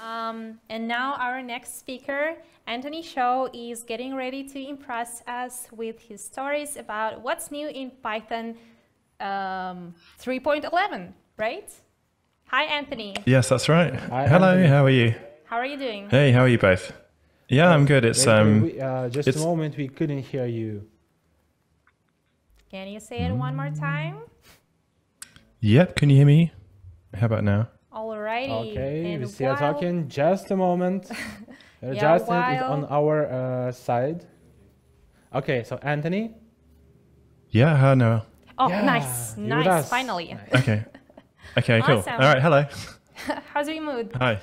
Um, and now our next speaker, Anthony Shaw, is getting ready to impress us with his stories about what's new in Python um, 3.11, right? Hi, Anthony. Yes, that's right. Hi, Hello, Anthony. how are you? How are you doing? Hey, how are you both? Yeah, I'm good. It's Wait, wait, um, we- uh, just it's- a moment, we couldn't hear you. Can you say it one more time? yep. Can you hear me? How about now? Alrighty. Okay, and we still while- talking. Just a moment. The Yeah, adjustment is while- on our uh, side. Okay, so Anthony. Yeah, how now? Oh, Yeah, nice, you're with nice, finally. Okay. Okay, cool. Awesome. All right, hello. How's your mood? Hi.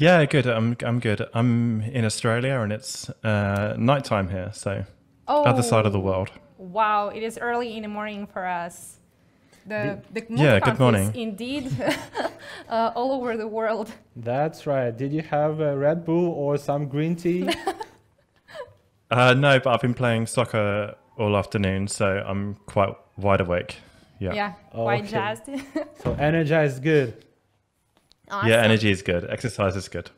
Yeah, good. I'm I'm good. I'm in Australia and it's uh, nighttime here, so Oh, other side of the world. Wow, it is early in the morning for us. The, the Yeah, good morning. is indeed uh, all over the world. That's right. Did you have a Red Bull or some green tea? Uh, no, but I've been playing soccer all afternoon, so I'm quite wide awake. Yeah. Yeah, quite Okay. jazzed. so energized, good. Awesome. Yeah, energy is good. Exercise is good.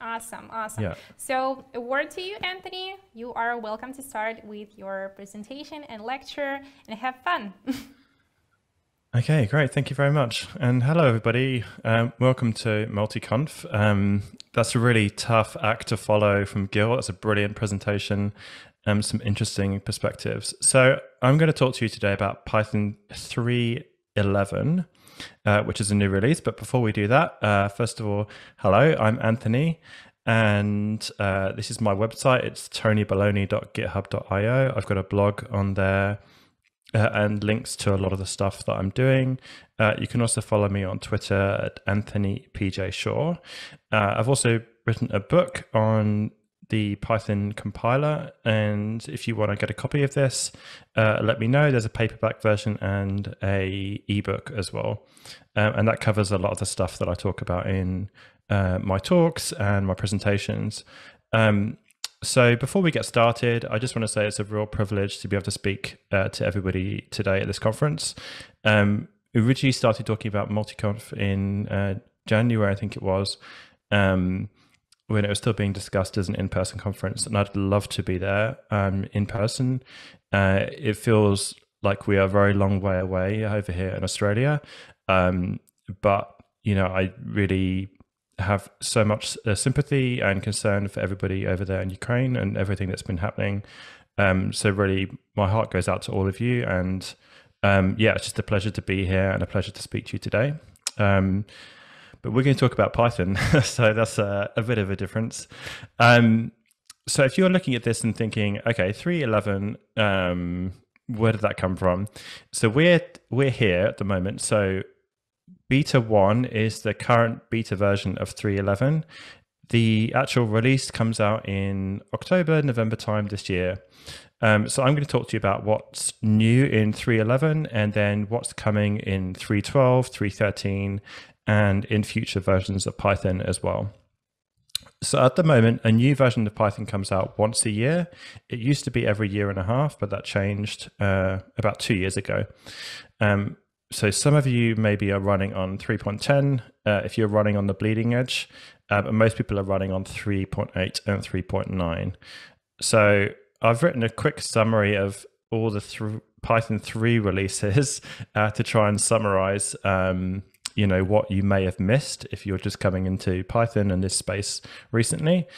Awesome, awesome. Yeah. So, a word to you, Anthony. You are welcome to start with your presentation and lecture and have fun. Okay, great. Thank you very much. And hello, everybody. Um, welcome to MultiConf. Um, that's a really tough act to follow from Gil. That's a brilliant presentation. Um, some interesting perspectives. So I'm going to talk to you today about Python 3.11, uh, which is a new release. But before we do that, uh, first of all, hello, I'm Anthony. And uh, this is my website. It's tonybaloney.github.io. I've got a blog on there uh, and links to a lot of the stuff that I'm doing. Uh, you can also follow me on Twitter at Anthony PJ Shaw. Uh, I've also written a book on the Python compiler, and if you want to get a copy of this, uh, let me know. There's a paperback version and a ebook as well, um, and that covers a lot of the stuff that I talk about in uh, my talks and my presentations. Um, so before we get started, I just want to say it's a real privilege to be able to speak uh, to everybody today at this conference. Um, originally started talking about MultiConf in uh, January, I think it was, um, when it was still being discussed as an in-person conference, and I'd love to be there um, in person. Uh, it feels like we are a very long way away over here in Australia, um, but you know, I really have so much uh, sympathy and concern for everybody over there in Ukraine and everything that's been happening. Um, so really, my heart goes out to all of you, and um, yeah, it's just a pleasure to be here and a pleasure to speak to you today. But we're going to talk about Python, so that's a, a bit of a difference. Um, so if you're looking at this and thinking, okay, 311, um, where did that come from? So we're we're here at the moment. So beta 1 is the current beta version of 311 the actual release comes out in october november time this year um, so i'm going to talk to you about what's new in 311 and then what's coming in 312 313 and in future versions of python as well so at the moment, a new version of Python comes out once a year. It used to be every year and a half, but that changed uh, about two years ago. Um, so some of you maybe are running on 3.10 uh, if you're running on the bleeding edge, uh, but most people are running on 3.8 and 3.9. So I've written a quick summary of all the th- Python 3 releases uh, to try and summarize um, you know what you may have missed if you're just coming into Python and this space recently.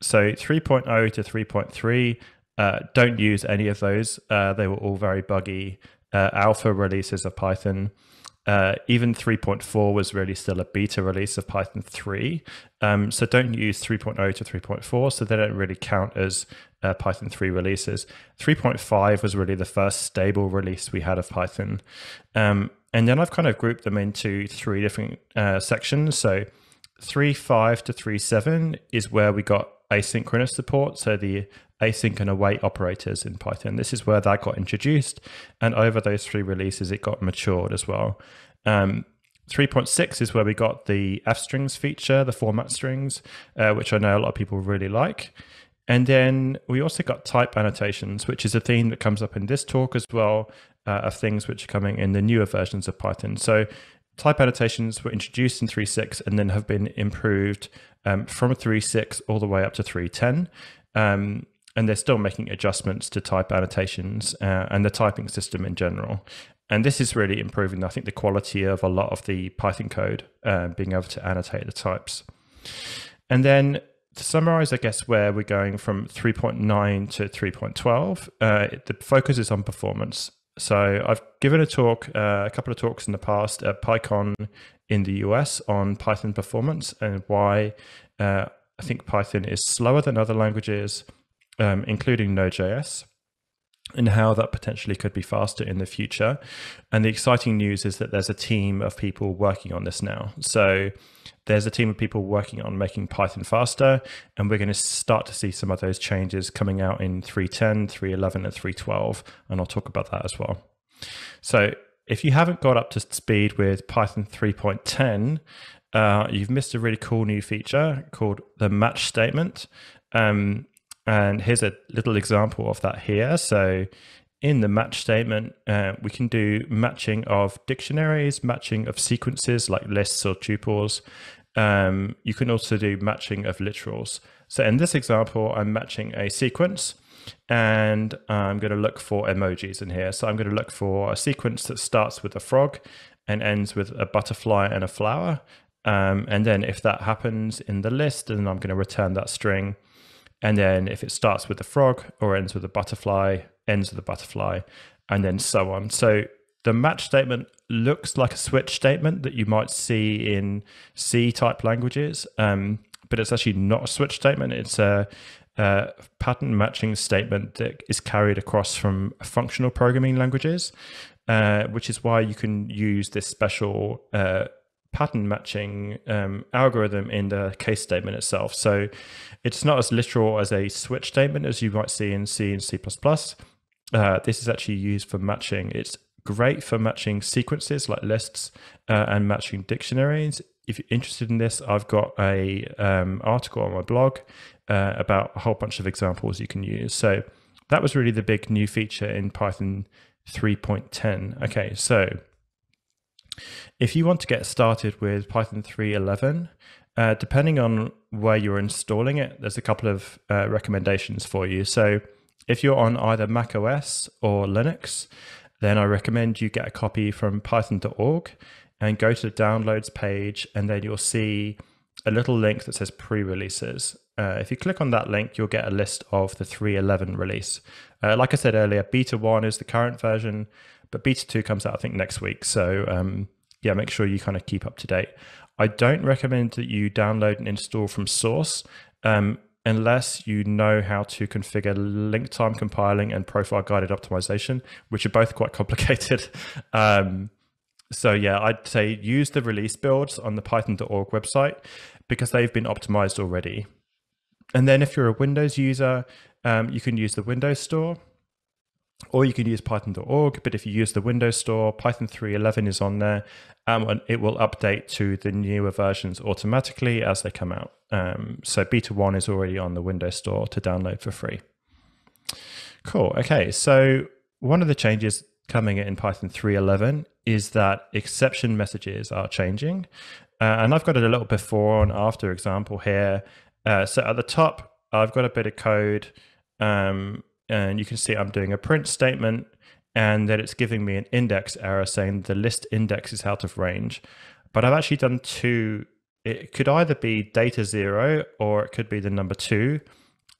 So 3.0 to 3.3, uh, don't use any of those. Uh, they were all very buggy uh, alpha releases of Python. Uh, even 3.4 was really still a beta release of Python 3. Um, so don't use 3.0 to 3.4. So they don't really count as uh, Python 3 releases. 3.5 was really the first stable release we had of Python. Um, and then I've kind of grouped them into three different uh, sections. So 3.5 to 3.7 is where we got asynchronous support. So the async and await operators in Python. This is where that got introduced. And over those three releases, it got matured as well. Um, 3.6 is where we got the f strings feature, the format strings, uh, which I know a lot of people really like. And then we also got type annotations, which is a theme that comes up in this talk as well uh, of things which are coming in the newer versions of Python. So type annotations were introduced in 3.6 and then have been improved um, from 3.6 all the way up to 3.10. Um, and they're still making adjustments to type annotations uh, and the typing system in general. And this is really improving, I think, the quality of a lot of the Python code, uh, being able to annotate the types. And then to summarize, I guess, where we're going from 3.9 to 3.12, uh, the focus is on performance. So I've given a talk, uh, a couple of talks in the past at PyCon in the US on Python performance and why uh, I think Python is slower than other languages, um, including Node.js and how that potentially could be faster in the future. And the exciting news is that there's a team of people working on this now. So there's a team of people working on making Python faster, and we're going to start to see some of those changes coming out in 3.10, 3.11, and 3.12, and I'll talk about that as well. So if you haven't got up to speed with Python 3.10, uh, you've missed a really cool new feature called the match statement. Um, and here's a little example of that here. So in the match statement, uh, we can do matching of dictionaries, matching of sequences like lists or tuples. Um, you can also do matching of literals. So in this example, I'm matching a sequence and I'm going to look for emojis in here. So I'm going to look for a sequence that starts with a frog and ends with a butterfly and a flower. Um, and then if that happens in the list, then I'm going to return that string. And then if it starts with a frog or ends with a butterfly, ends with a butterfly, and then so on. So the match statement looks like a switch statement that you might see in C type languages, um, but it's actually not a switch statement. It's a, a, pattern matching statement that is carried across from functional programming languages, uh, which is why you can use this special uh, pattern matching um, algorithm in the case statement itself. So it's not as literal as a switch statement as you might see in C and C++. Uh, this is actually used for matching. It's great for matching sequences like lists uh, and matching dictionaries. If you're interested in this, I've got a um, article on my blog uh, about a whole bunch of examples you can use. So that was really the big new feature in Python 3.10. Okay, so if you want to get started with Python 3.11, uh, depending on where you're installing it, there's a couple of uh, recommendations for you. So if you're on either Mac OS or Linux, then I recommend you get a copy from python.org and go to the downloads page, and then you'll see a little link that says pre-releases. Uh, if you click on that link, you'll get a list of the 3.11 release. Uh, like I said earlier, beta 1 is the current version, but beta 2 comes out, I think, next week. So um, yeah, make sure you kind of keep up to date. I don't recommend that you download and install from source um, unless you know how to configure link time compiling and profile guided optimization, which are both quite complicated. um, so yeah, I'd say use the release builds on the python.org website because they've been optimized already. And then if you're a Windows user, um, you can use the Windows Store or you can use python.org. But if you use the Windows Store, Python 3.11 is on there, um, and it will update to the newer versions automatically as they come out. Um, so beta 1 is already on the Windows Store to download for free. Cool. Okay, so one of the changes coming in Python 3.11 is that exception messages are changing. Uh, and I've got a little before and after example here. Uh, so at the top, I've got a bit of code um, and you can see I'm doing a print statement and that it's giving me an index error saying the list index is out of range. But I've actually done two. It could either be data zero or it could be the number two.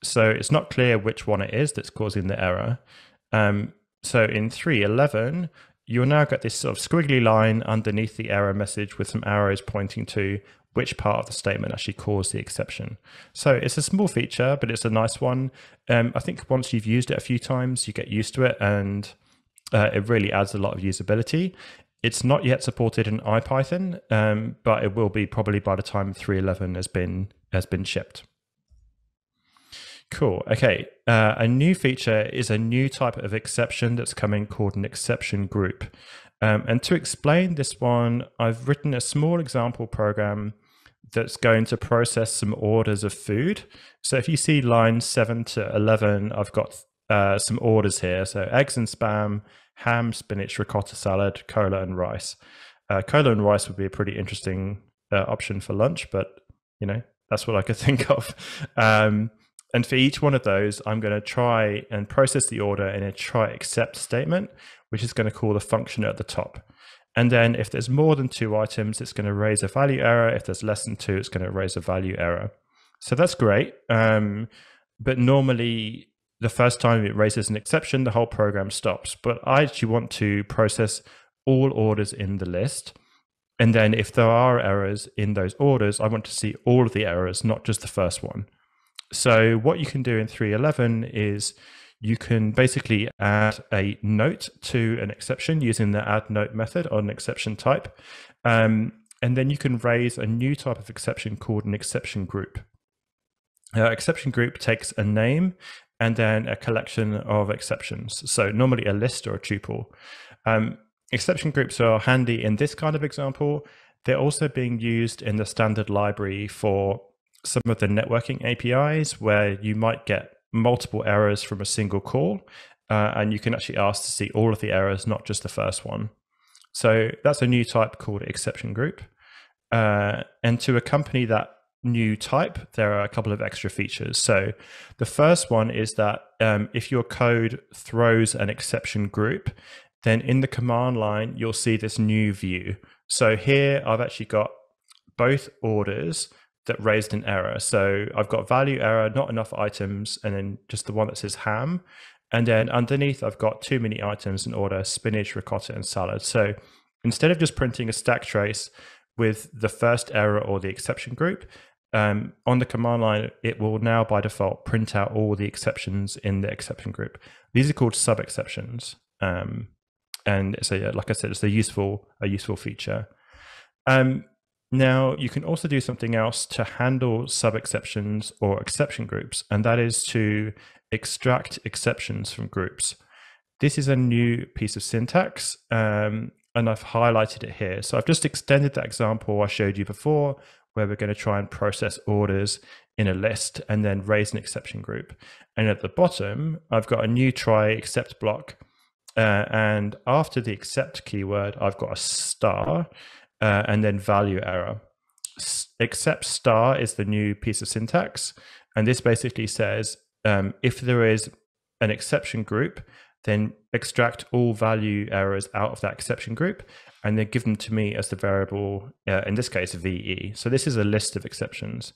So it's not clear which one it is that's causing the error. Um, so in 3.11, you'll now get this sort of squiggly line underneath the error message with some arrows pointing to which part of the statement actually caused the exception. So it's a small feature, but it's a nice one. Um, I think once you've used it a few times, you get used to it and uh, it really adds a lot of usability. It's not yet supported in IPython, um, but it will be probably by the time 3.11 has been has been shipped. Cool. Okay. Uh, a new feature is a new type of exception that's coming called an exception group. Um, and to explain this one, I've written a small example program that's going to process some orders of food. So if you see line 7 to 11, I've got uh, some orders here. So eggs and spam, ham, spinach, ricotta salad, cola, and rice. Uh, cola and rice would be a pretty interesting uh, option for lunch, but you know that's what I could think of. Um, and for each one of those, I'm going to try and process the order in a try except statement, which is going to call the function at the top. And then if there's more than two items, it's going to raise a value error. If there's less than two, it's going to raise a value error. So that's great. Um, but normally, the first time it raises an exception, the whole program stops. But I actually want to process all orders in the list. And then if there are errors in those orders, I want to see all of the errors, not just the first one. So what you can do in 311 is you can basically add a note to an exception using the add note method on an exception type. Um, and then you can raise a new type of exception called an exception group. Uh, exception group takes a name and then a collection of exceptions. So normally a list or a tuple. Um, exception groups are handy in this kind of example. They're also being used in the standard library for some of the networking APIs where you might get multiple errors from a single call. Uh, and you can actually ask to see all of the errors, not just the first one. So that's a new type called exception group. Uh, and to accompany that new type, there are a couple of extra features. So the first one is that um, if your code throws an exception group, then in the command line, you'll see this new view. So here I've actually got both orders that raised an error. So I've got value error, not enough items, and then just the one that says ham. And then underneath, I've got too many items in order spinach, ricotta, and salad. So instead of just printing a stack trace with the first error or the exception group, um, on the command line, it will now by default print out all the exceptions in the exception group. These are called sub exceptions. Um, and so, yeah, like I said, it's a useful, a useful feature. Um, now, you can also do something else to handle sub exceptions or exception groups, and that is to extract exceptions from groups. This is a new piece of syntax, um, and I've highlighted it here. So I've just extended that example I showed you before, where we're going to try and process orders in a list and then raise an exception group. And at the bottom, I've got a new try except block. Uh, and after the except keyword, I've got a star uh, and then value error. S- except star is the new piece of syntax. And this basically says um, if there is an exception group, then extract all value errors out of that exception group and then give them to me as the variable, uh, in this case, VE. So this is a list of exceptions.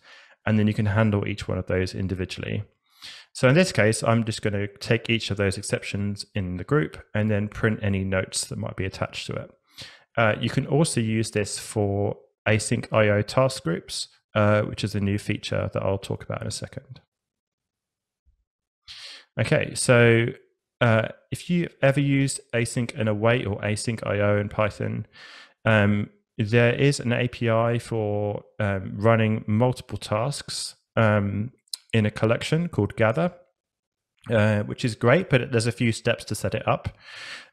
And then you can handle each one of those individually. So in this case, I'm just going to take each of those exceptions in the group and then print any notes that might be attached to it. Uh, you can also use this for async IO task groups, uh, which is a new feature that I'll talk about in a second. Okay, so uh, if you've ever used async and await or async IO in Python, um, there is an API for um, running multiple tasks um, in a collection called gather, uh, which is great, but there's a few steps to set it up.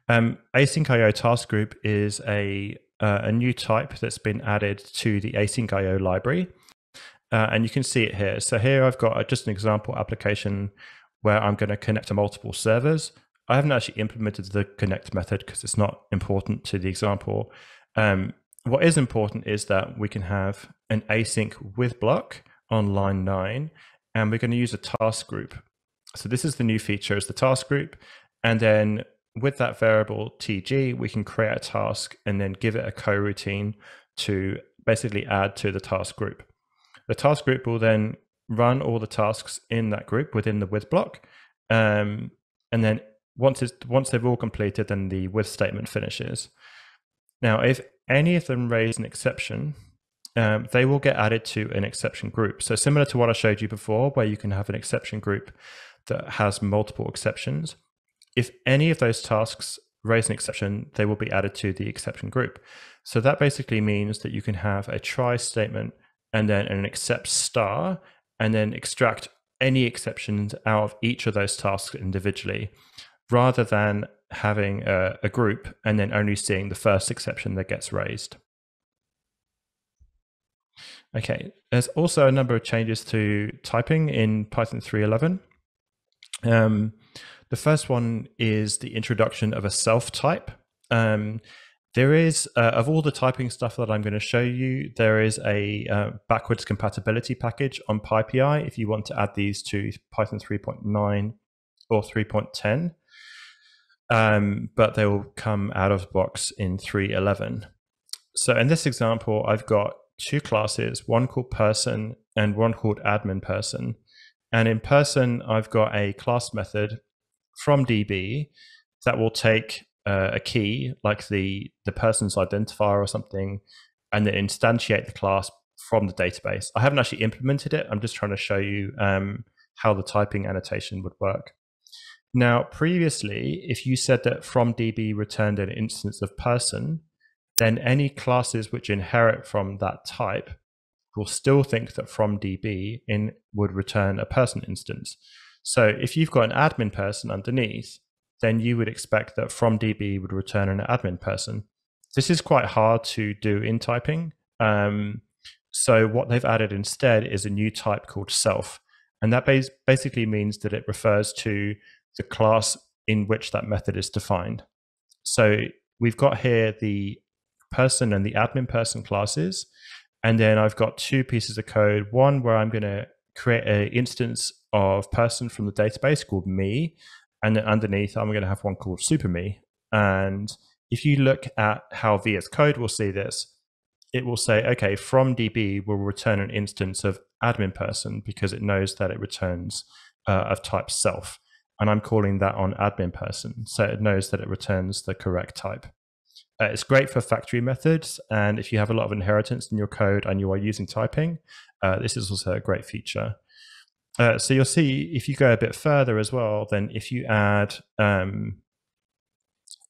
Um, asyncio task group is a uh, a new type that's been added to the asyncio library. Uh, and you can see it here. So here I've got a, just an example application where I'm going to connect to multiple servers. I haven't actually implemented the connect method because it's not important to the example. Um, what is important is that we can have an async with block on line nine, and we're going to use a task group. So this is the new feature is the task group. And then with that variable tg, we can create a task and then give it a coroutine to basically add to the task group. The task group will then run all the tasks in that group within the with block. Um, and then once, it's, once they've all completed, then the with statement finishes. Now, if any of them raise an exception, um, they will get added to an exception group. So similar to what I showed you before, where you can have an exception group that has multiple exceptions, if any of those tasks raise an exception, they will be added to the exception group. So that basically means that you can have a try statement and then an except star and then extract any exceptions out of each of those tasks individually rather than having a, a group and then only seeing the first exception that gets raised. Okay, there's also a number of changes to typing in Python 3.11. Um, the first one is the introduction of a self type. Um, there is, uh, of all the typing stuff that I'm going to show you, there is a uh, backwards compatibility package on PyPI if you want to add these to Python 3.9 or 3.10. Um, but they will come out of the box in 3.11. So in this example, I've got two classes, one called person and one called admin person. And in person, I've got a class method from DB that will take uh, a key like the the person's identifier or something and then instantiate the class from the database. I haven't actually implemented it. I'm just trying to show you um, how the typing annotation would work. Now, previously, if you said that from DB returned an instance of person, then any classes which inherit from that type will still think that from DB in would return a person instance. So if you've got an admin person underneath, then you would expect that from DB would return an admin person. This is quite hard to do in typing. Um, so what they've added instead is a new type called self. And that bas- basically means that it refers to the class in which that method is defined. So we've got here the person and the admin person classes. And then I've got two pieces of code. One where I'm going to create an instance of person from the database called me. And then underneath, I'm going to have one called super me. And if you look at how VS Code will see this, it will say, okay, from DB will return an instance of admin person because it knows that it returns uh, of type self. And I'm calling that on admin person. So it knows that it returns the correct type. Uh, it's great for factory methods. And if you have a lot of inheritance in your code and you are using typing, uh, this is also a great feature. Uh, so you'll see if you go a bit further as well, then if you add um,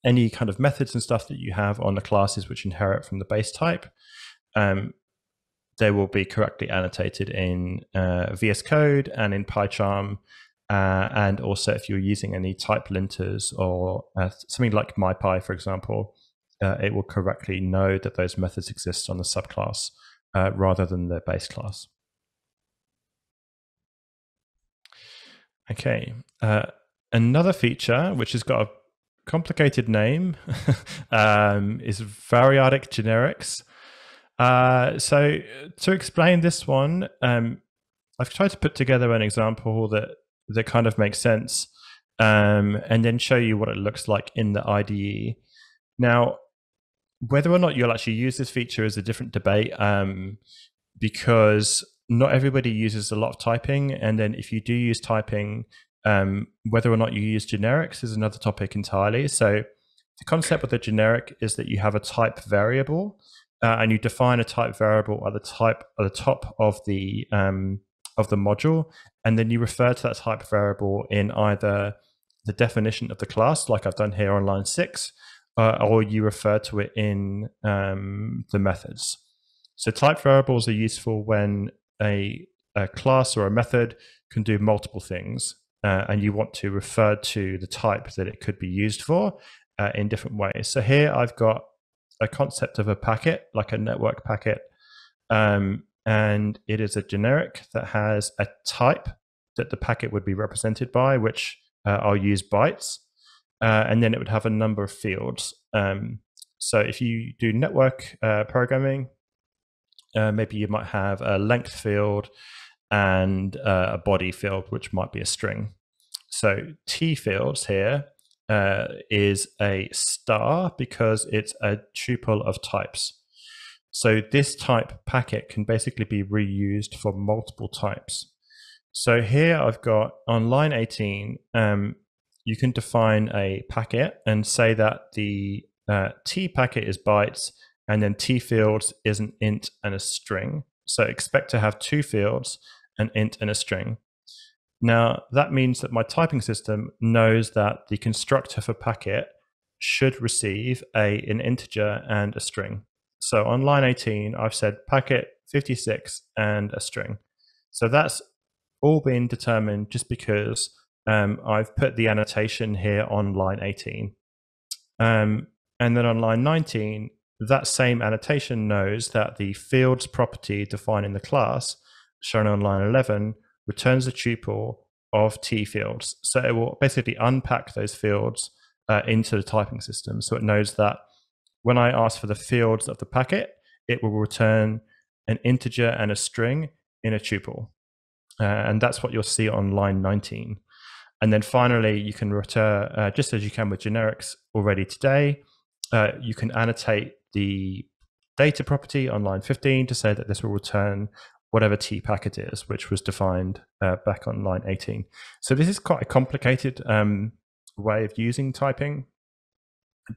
any kind of methods and stuff that you have on the classes which inherit from the base type, um, they will be correctly annotated in uh, VS Code and in PyCharm. Uh, and also if you're using any type linters or uh, something like MyPy, for example, uh, it will correctly know that those methods exist on the subclass uh, rather than the base class. Okay, uh, another feature which has got a complicated name um, is variadic generics. Uh, so to explain this one, um, I've tried to put together an example that that kind of makes sense, um, and then show you what it looks like in the IDE. Now, whether or not you'll actually use this feature is a different debate, um, because not everybody uses a lot of typing. And then if you do use typing, um, whether or not you use generics is another topic entirely. So the concept with a generic is that you have a type variable uh, and you define a type variable at the type at the top of the um, of the module, and then you refer to that type variable in either the definition of the class, like I've done here on line six, uh, or you refer to it in um, the methods. So type variables are useful when a, a class or a method can do multiple things, uh, and you want to refer to the type that it could be used for uh, in different ways. So here I've got a concept of a packet, like a network packet, um, and it is a generic that has a type that the packet would be represented by, which uh, I'll use bytes, uh, and then it would have a number of fields. Um, so if you do network uh, programming, uh, maybe you might have a length field and uh, a body field, which might be a string. So T fields here uh, is a star because it's a tuple of types. So this type packet can basically be reused for multiple types. So here I've got on line 18, um, you can define a packet and say that the uh, T packet is bytes and then T fields is an int and a string. So expect to have two fields, an int and a string. Now that means that my typing system knows that the constructor for packet should receive a an integer and a string. So on line 18, I've said packet 56 and a string. So that's all been determined just because um, I've put the annotation here on line 18. Um, and then on line 19, that same annotation knows that the fields property defined in the class, shown on line 11, returns a tuple of t fields. So it will basically unpack those fields uh, into the typing system. So it knows that when I ask for the fields of the packet, it will return an integer and a string in a tuple. Uh, and that's what you'll see on line 19. And then finally, you can return, uh, just as you can with generics already today, uh, you can annotate the data property on line 15 to say that this will return whatever t packet is, which was defined uh, back on line 18. So this is quite a complicated um, way of using typing.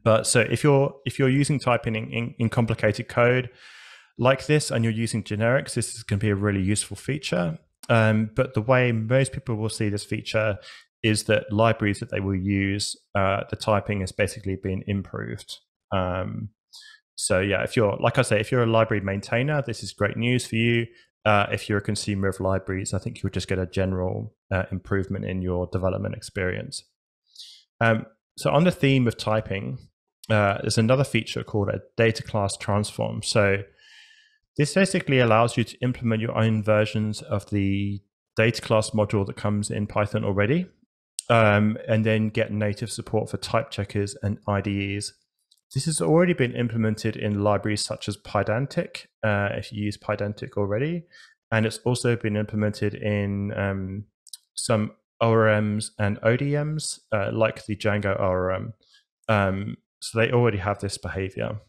But so if you're if you're using typing in, in, in complicated code like this and you're using generics, this is going to be a really useful feature. Um, but the way most people will see this feature is that libraries that they will use, uh, the typing has basically been improved. Um, so yeah, if you're like I say, if you're a library maintainer, this is great news for you. Uh, if you're a consumer of libraries, I think you'll just get a general uh, improvement in your development experience. Um, so on the theme of typing, uh, there's another feature called a data class transform. So this basically allows you to implement your own versions of the data class module that comes in Python already, um, and then get native support for type checkers and IDEs this has already been implemented in libraries such as Pydantic, uh, if you use Pydantic already. And it's also been implemented in um, some ORMs and ODMs, uh, like the Django ORM. Um, so they already have this behavior.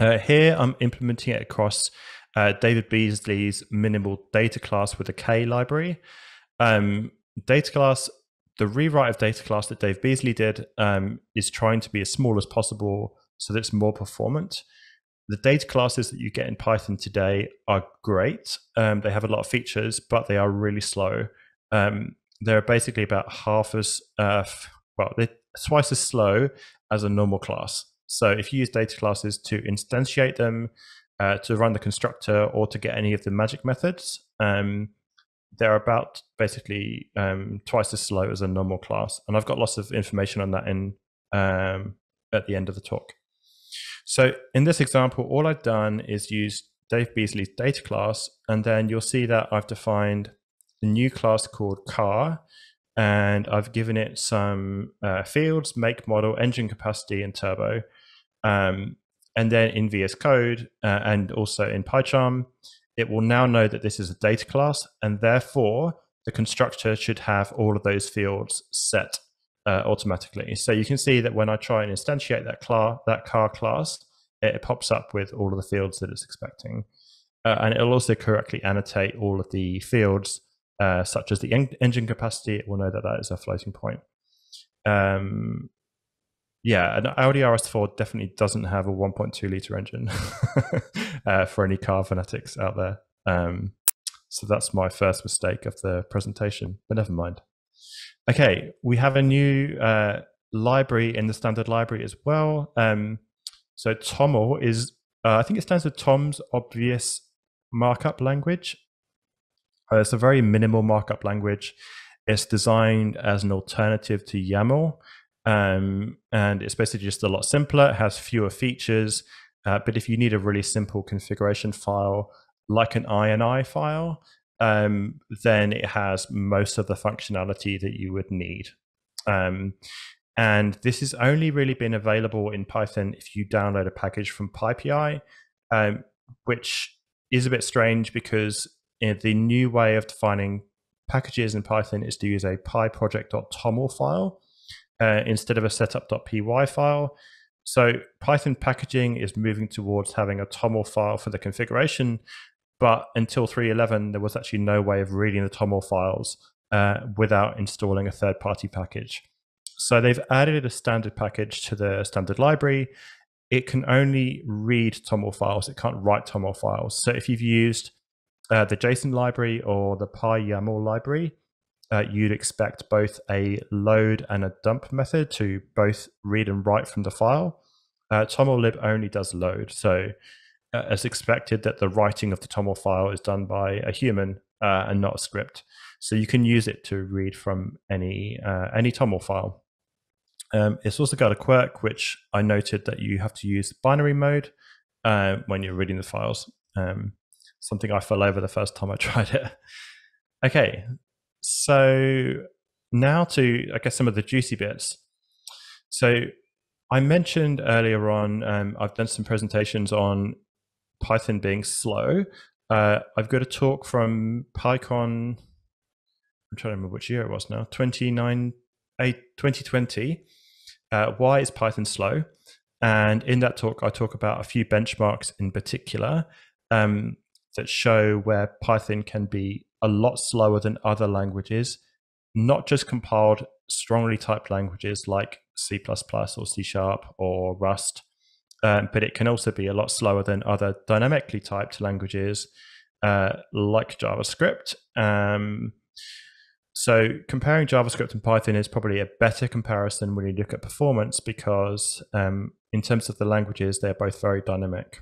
Uh, here, I'm implementing it across uh, David Beazley's minimal data class with a K library. Um, data class the rewrite of data class that Dave Beazley did um, is trying to be as small as possible so that it's more performant. The data classes that you get in Python today are great. Um, they have a lot of features, but they are really slow. Um, they're basically about half as uh, well, they're twice as slow as a normal class. So if you use data classes to instantiate them, uh, to run the constructor, or to get any of the magic methods, um, they're about basically um, twice as slow as a normal class. And I've got lots of information on that in um, at the end of the talk. So in this example, all I've done is use Dave Beazley's data class, and then you'll see that I've defined a new class called car, and I've given it some uh, fields, make, model, engine capacity, and turbo. Um, and then in VS Code uh, and also in PyCharm, it will now know that this is a data class, and therefore the constructor should have all of those fields set uh, automatically. So you can see that when I try and instantiate that, car, that car class, it, it, pops up with all of the fields that it's expecting. Uh, and it'll also correctly annotate all of the fields, uh, such as the en engine capacity. It will know that that is a floating point. Um, yeah, an Audi RS4 definitely doesn't have a 1.2 liter engine uh, for any car fanatics out there. Um, so that's my first mistake of the presentation, but never mind. Okay, we have a new uh, library in the standard library as well. Um, so TOML is, uh, I think it stands for Tom's Obvious Markup Language. Uh, it's a very minimal markup language. It's designed as an alternative to YAML. Um, and it's basically just a lot simpler. It has fewer features. Uh, but if you need a really simple configuration file, like an INI file, um, then it has most of the functionality that you would need. Um, and this has only really been available in Python if you download a package from PyPI, um, which is a bit strange because you know, the new way of defining packages in Python is to use a pyproject.toml file uh, instead of a setup.py file. So Python packaging is moving towards having a TOML file for the configuration, but until 3.11, there was actually no way of reading the TOML files uh, without installing a third-party package. So they've added a standard package to the standard library. It can only read TOML files. It can't write TOML files. So if you've used uh, the JSON library or the PyYAML library, uh, you'd expect both a load and a dump method to both read and write from the file. Uh, TOMLlib only does load, so uh, as expected that the writing of the TOML file is done by a human uh, and not a script. So you can use it to read from any uh, any TOML file. Um, it's also got a quirk which I noted that you have to use binary mode uh, when you're reading the files. Um, something I fell over the first time I tried it. Okay, so now to I guess some of the juicy bits. So I mentioned earlier on um, I've done some presentations on Python being slow. Uh, I've got a talk from PyCon. I'm trying to remember which year it was now. 29, 2020 uh, why is Python slow? And in that talk, I talk about a few benchmarks in particular um, that show where Python can be a lot slower than other languages, not just compiled strongly typed languages like C or C Sharp or Rust, um, but it can also be a lot slower than other dynamically typed languages uh, like JavaScript. Um, so comparing JavaScript and Python is probably a better comparison when you look at performance because um, in terms of the languages, they're both very dynamic.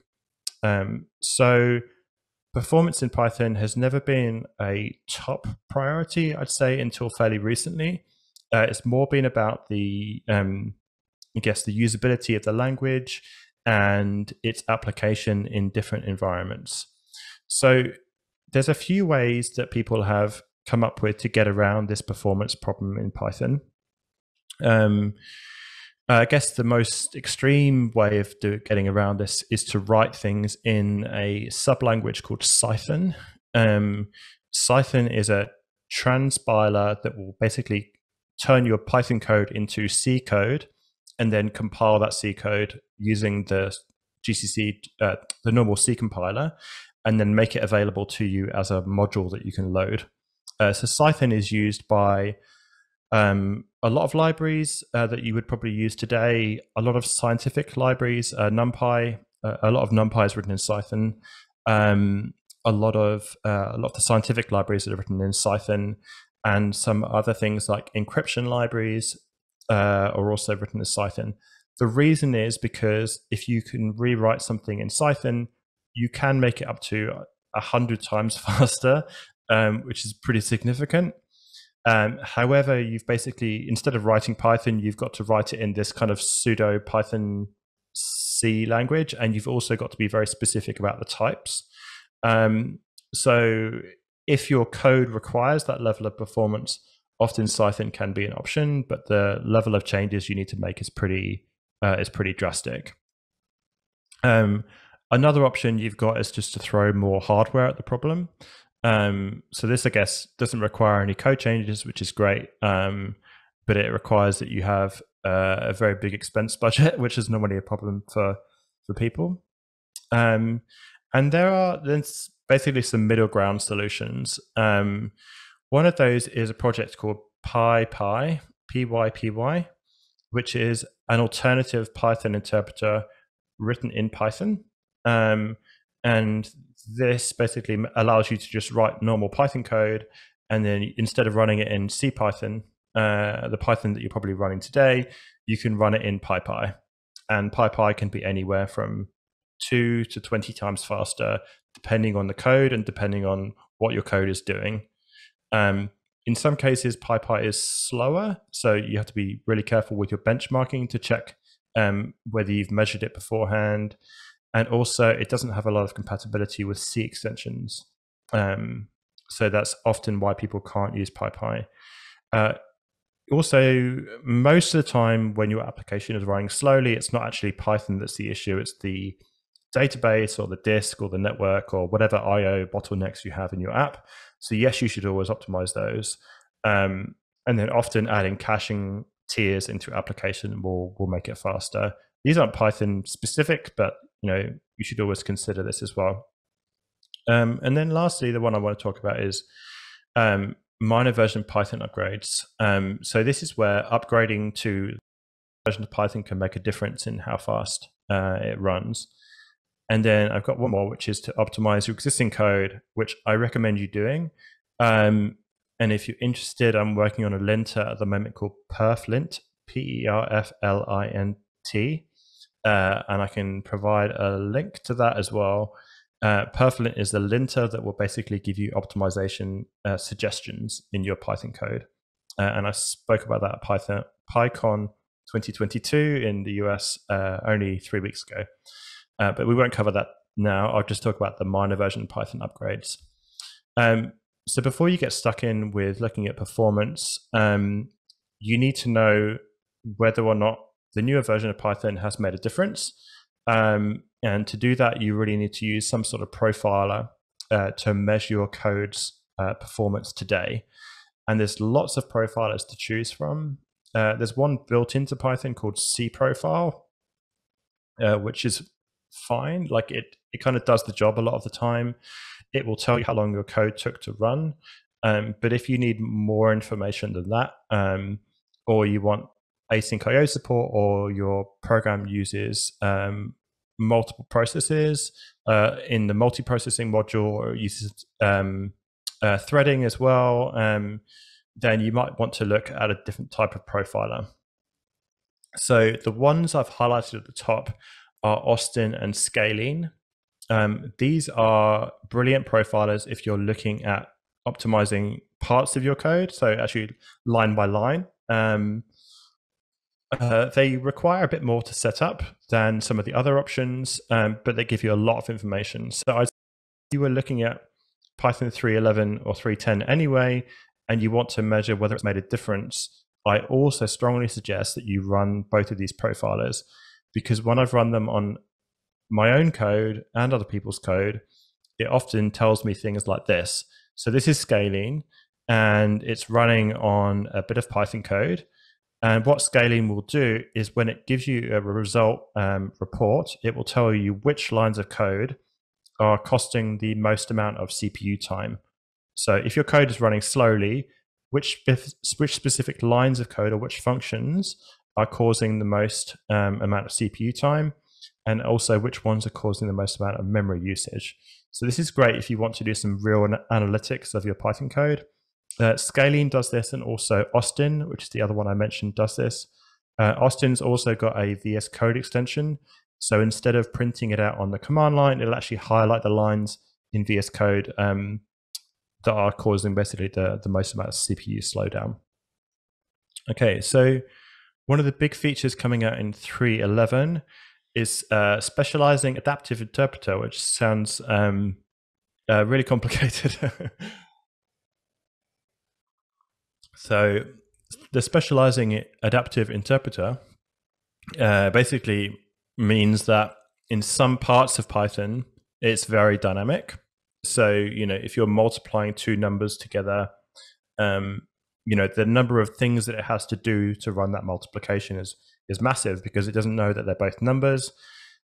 Um, so performance in Python has never been a top priority, I'd say, until fairly recently. Uh, it's more been about the, um, I guess, the usability of the language and its application in different environments. So there's a few ways that people have come up with to get around this performance problem in Python. Um, I guess the most extreme way of do, getting around this is to write things in a sublanguage called Cython. Um, Cython is a transpiler that will basically turn your Python code into C code and then compile that C code using the GCC, uh, the normal C compiler, and then make it available to you as a module that you can load. Uh, so Cython is used by um, a lot of libraries uh, that you would probably use today. A lot of scientific libraries, uh, NumPy. Uh, a lot of NumPy is written in Cython. Um, a lot of uh, a lot of the scientific libraries that are written in Cython, and some other things like encryption libraries uh, are also written in Cython. The reason is because if you can rewrite something in Cython, you can make it up to a hundred times faster um, which is pretty significant. Um, however, you've basically, instead of writing Python, you've got to write it in this kind of pseudo Python C language, and you've also got to be very specific about the types. Um, so, if your code requires that level of performance, often Cython can be an option, but the level of changes you need to make is pretty uh, is pretty drastic. Um, another option you've got is just to throw more hardware at the problem. Um, so this, I guess, doesn't require any code changes, which is great. Um, but it requires that you have uh, a very big expense budget, which is normally a problem for for people. Um, and there are then basically some middle ground solutions. Um, one of those is a project called PyPy, PyPy, which is an alternative Python interpreter written in Python. Um, and this basically allows you to just write normal Python code, and then instead of running it in CPython, uh, the Python that you're probably running today, you can run it in PyPy. And PyPy can be anywhere from two to 20 times faster, depending on the code and depending on what your code is doing. Um, in some cases, PyPy is slower, so you have to be really careful with your benchmarking to check um, whether you've measured it beforehand and also it doesn't have a lot of compatibility with C extensions. Um, so that's often why people can't use PyPy. Uh, also, most of the time when your application is running slowly, it's not actually Python that's the issue. It's the database or the disk or the network or whatever IO bottlenecks you have in your app. So yes, you should always optimize those. Um, and then often adding caching tiers into application will will make it faster. These aren't Python specific, but you know you should always consider this as well. Um, and then lastly, the one I want to talk about is um, minor version Python upgrades. Um, so this is where upgrading to version of Python can make a difference in how fast uh, it runs. And then I've got one more, which is to optimize your existing code, which I recommend you doing. Um, and if you're interested, I'm working on a linter at the moment called Perflint, P E R F L I N T uh, and I can provide a link to that as well. Uh, Perflint is the linter that will basically give you optimization uh, suggestions in your Python code. Uh, and I spoke about that at Python, PyCon 2022 in the US uh, only three weeks ago. Uh, but we won't cover that now. I'll just talk about the minor version Python upgrades. Um, so before you get stuck in with looking at performance, um, you need to know whether or not the newer version of Python has made a difference. Um, and to do that, you really need to use some sort of profiler uh, to measure your code's uh, performance today. And there's lots of profilers to choose from. Uh, there's one built into Python called cProfile, uh, which is fine. Like it, it kind of does the job a lot of the time. It will tell you how long your code took to run. Um, but if you need more information than that, um, or you want asyncio support, or your program uses um, multiple processes uh, in the multi-processing module, or uses um, uh, threading as well, um, then you might want to look at a different type of profiler. So the ones I've highlighted at the top are Austin and Scalene. Um, these are brilliant profilers if you're looking at optimizing parts of your code, so actually line by line. Um, uh, they require a bit more to set up than some of the other options, um, but they give you a lot of information. So I, you were looking at Python 3.11 or 3.10 anyway, and you want to measure whether it's made a difference, I also strongly suggest that you run both of these profilers because when I've run them on my own code and other people's code, it often tells me things like this. So this is Scalene and it's running on a bit of Python code. And what Scalene will do is when it gives you a result um, report, it will tell you which lines of code are costing the most amount of CPU time. So if your code is running slowly, which which specific lines of code or which functions are causing the most um, amount of CPU time, and also which ones are causing the most amount of memory usage. So this is great if you want to do some real analytics of your Python code. Uh, Scalene does this, and also Austin, which is the other one I mentioned, does this. Uh, Austin's also got a VS Code extension. So instead of printing it out on the command line, it'll actually highlight the lines in VS Code um, that are causing basically the, the most amount of CPU slowdown. Okay, so one of the big features coming out in 3.11 is uh, specializing adaptive interpreter, which sounds um, uh, really complicated. So the specializing adaptive interpreter uh, basically means that in some parts of Python, it's very dynamic. So, you know, if you're multiplying two numbers together, um, you know, the number of things that it has to do to run that multiplication is is massive because it doesn't know that they're both numbers.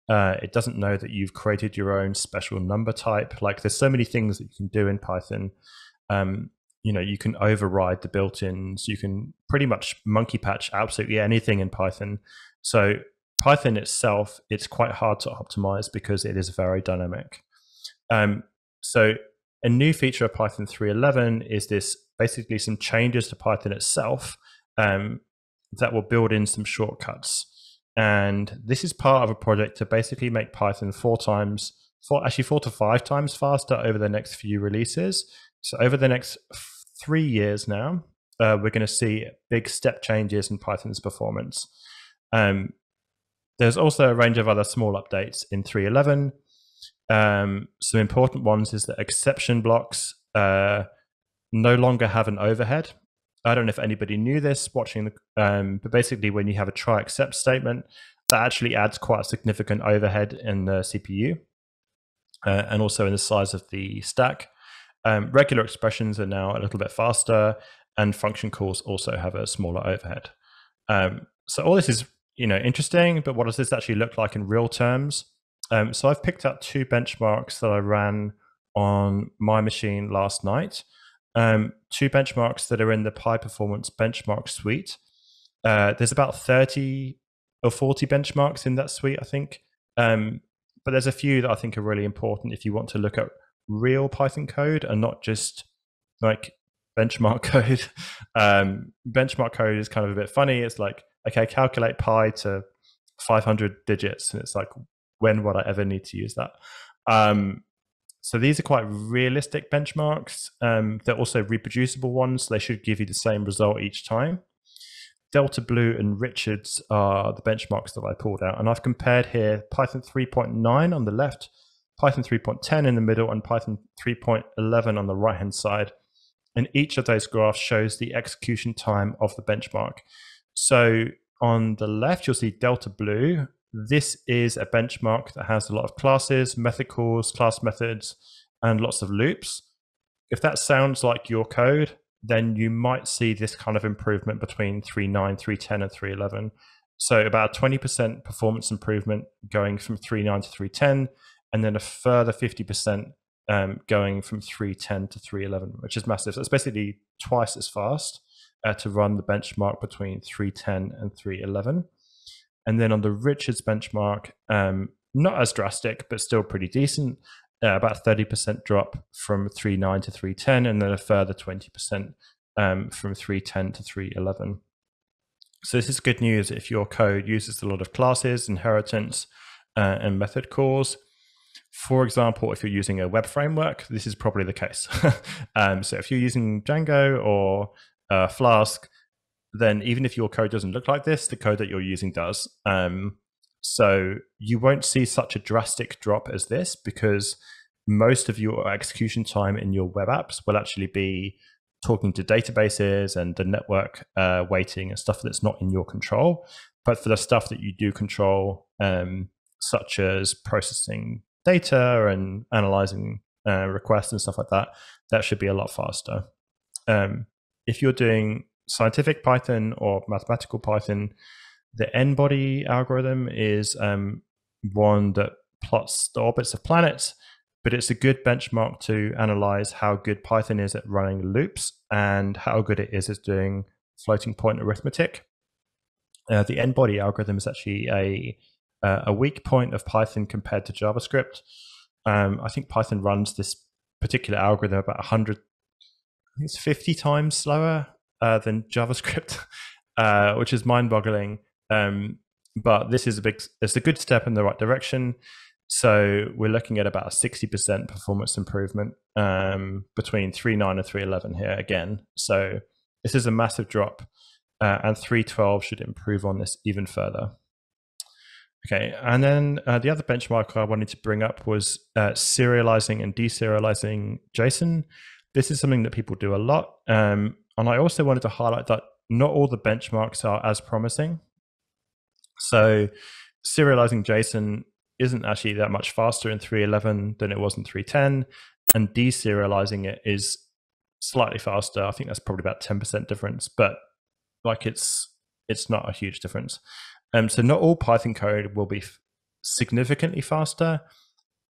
Uh, it doesn't know that you've created your own special number type. Like there's so many things that you can do in Python. Um, you know, you can override the built-ins. You can pretty much monkey patch absolutely anything in Python. So Python itself, it's quite hard to optimize because it is very dynamic. Um, so a new feature of Python 3.11 is this basically some changes to Python itself um, that will build in some shortcuts. And this is part of a project to basically make Python four times, four, actually four to five times faster over the next few releases. So over the next three years now, uh, we're going to see big step changes in Python's performance. Um, there's also a range of other small updates in 3.11. Um, some important ones is that exception blocks uh, no longer have an overhead. I don't know if anybody knew this watching, the, um, but basically, when you have a try except statement, that actually adds quite a significant overhead in the CPU uh, and also in the size of the stack. Um, regular expressions are now a little bit faster, and function calls also have a smaller overhead. Um, so all this is you know interesting, but what does this actually look like in real terms? Um, so I've picked up two benchmarks that I ran on my machine last night. Um, two benchmarks that are in the PyPerformance benchmark suite. Uh, there's about 30 or 40 benchmarks in that suite, I think. Um, but there's a few that I think are really important if you want to look at real Python code and not just like benchmark code. Um, benchmark code is kind of a bit funny. It's like, okay, calculate pi to 500 digits. And it's like, when would I ever need to use that? Um, so these are quite realistic benchmarks. Um, they're also reproducible ones. So they should give you the same result each time. Delta Blue and Richards are the benchmarks that I pulled out. And I've compared here Python 3.9 on the left, Python 3.10 in the middle, and Python 3.11 on the right hand side. And each of those graphs shows the execution time of the benchmark. So on the left, you'll see Delta Blue. This is a benchmark that has a lot of classes, method calls, class methods, and lots of loops. If that sounds like your code, then you might see this kind of improvement between 3.9, 3.10, and 3.11. So about 20% performance improvement going from 3.9 to 3.10, and then a further 50% um, going from 3.10 to 3.11, which is massive. So it's basically twice as fast uh, to run the benchmark between 3.10 and 3.11. And then on the Richards benchmark, um, not as drastic, but still pretty decent uh, about 30% drop from 3.9 to 3.10, and then a further 20% um, from 3.10 to 3.11. So this is good news if your code uses a lot of classes, inheritance, uh, and method calls. For example, if you're using a web framework, this is probably the case. um, so if you're using Django or uh, Flask, then even if your code doesn't look like this, the code that you're using does. Um, so you won't see such a drastic drop as this because most of your execution time in your web apps will actually be talking to databases and the network uh, and stuff that's not in your control. But for the stuff that you do control, um, such as processing data and analyzing uh, requests and stuff like that, that should be a lot faster. Um, if you're doing scientific Python or mathematical Python, the n-body algorithm is um, one that plots the orbits of planets, but it's a good benchmark to analyze how good Python is at running loops and how good it is at doing floating point arithmetic. Uh, the n-body algorithm is actually a a weak point of Python compared to JavaScript. Um, I think Python runs this particular algorithm about 100, I think it's 50 times slower uh, than JavaScript, uh, which is mind-boggling. Um, but this is a big, it's a good step in the right direction. So we're looking at about a 60% performance improvement um, between 3.9 and 3.11 here again. So this is a massive drop, uh, and 3.12 should improve on this even further. Okay, and then uh, the other benchmark I wanted to bring up was uh, serializing and deserializing JSON. This is something that people do a lot. Um, and I also wanted to highlight that not all the benchmarks are as promising. So serializing JSON isn't actually that much faster in 3.11 than it was in 3.10, and deserializing it is slightly faster. I think that's probably about 10% difference, but like it's it's not a huge difference. Um, so not all Python code will be significantly faster,